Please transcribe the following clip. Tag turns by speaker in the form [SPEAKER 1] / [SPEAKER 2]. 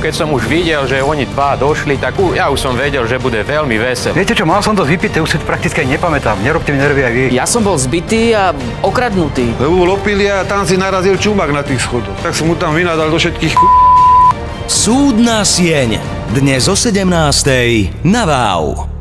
[SPEAKER 1] keď som už videl, že oni dva došli, tak u, ja už som vedel, že bude veľmi veselé.
[SPEAKER 2] Viete čo, mal som to vypité, už si to prakticky nepamätám. Nerobte mi nervy aj vy.
[SPEAKER 3] Ja som bol zbytý a okradnutý.
[SPEAKER 4] Lebo lopili a tam si narazil čumák na tých schodoch. Tak som mu tam vynadal do všetkých k...
[SPEAKER 5] Súdna sieň. Dnes o 17. na Váu.